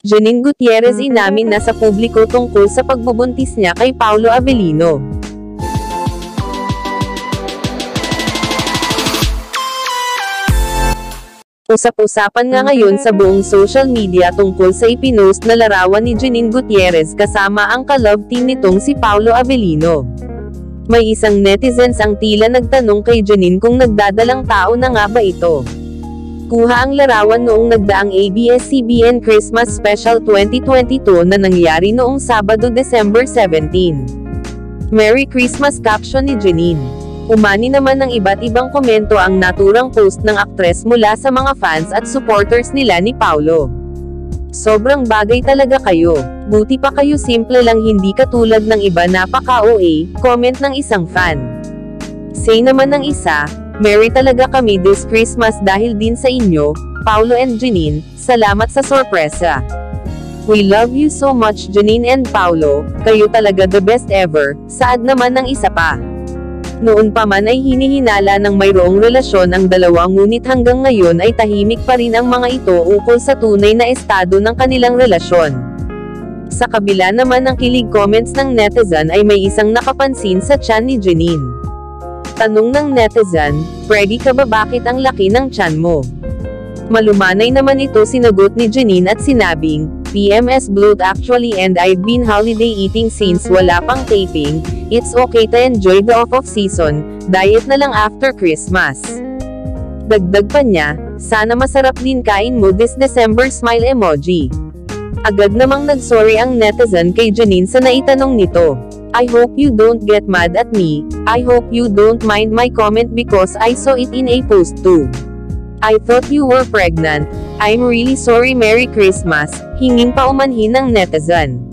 Janine Gutierrez inamin na sa publiko tungkol sa pagbubuntis niya kay Paulo Avellino. Usap-usapan nga ngayon sa buong social media tungkol sa ipinost na larawan ni Janine Gutierrez kasama ang ka-love team nitong si Paulo Avellino. May isang netizens ang tila nagtanong kay Janine kung nagdadalang tao na nga ba ito. Kuha ang larawan noong nagdaang ABS-CBN Christmas Special 2022 na nangyari noong Sabado December 17. Merry Christmas caption ni Janine. Umani naman ng iba't ibang komento ang naturang post ng aktres mula sa mga fans at supporters nila ni Paulo. Sobrang bagay talaga kayo. Buti pa kayo simple lang hindi katulad ng iba napaka-OA, comment ng isang fan. Say naman ng isa, Merry talaga kami this Christmas dahil din sa inyo, Paulo and Janine, salamat sa sorpresa. We love you so much Janine and Paulo, kayo talaga the best ever, saad naman ng isa pa. Noon pa man ay hinihinala ng mayroong relasyon ang dalawa ngunit hanggang ngayon ay tahimik pa rin ang mga ito ukol sa tunay na estado ng kanilang relasyon. Sa kabila naman ng kilig comments ng netizen ay may isang nakapansin sa tiyan ni Janine. Tanong ng netizen, ready ka ba bakit ang laki ng tiyan mo? Malumanay naman ito sinagot ni Janine at sinabing, PMS bloat actually and I've been holiday eating since wala pang taping, it's okay to enjoy the off of season, diet na lang after Christmas. Dagdag pa niya, sana masarap din kain mo this December smile emoji. Agad namang nagsorry ang netizen kay Janine sa naitanong nito. I hope you don't get mad at me, I hope you don't mind my comment because I saw it in a post too. I thought you were pregnant. I'm really sorry Merry Christmas, hinging pa umanhin ng netizen.